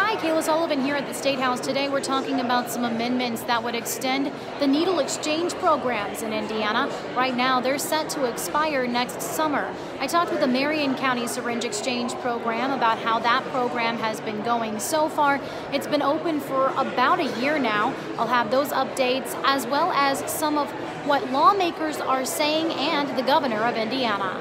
Hi, Kayla Sullivan here at the State House. Today we're talking about some amendments that would extend the needle exchange programs in Indiana. Right now, they're set to expire next summer. I talked with the Marion County Syringe Exchange Program about how that program has been going so far. It's been open for about a year now. I'll have those updates as well as some of what lawmakers are saying and the governor of Indiana.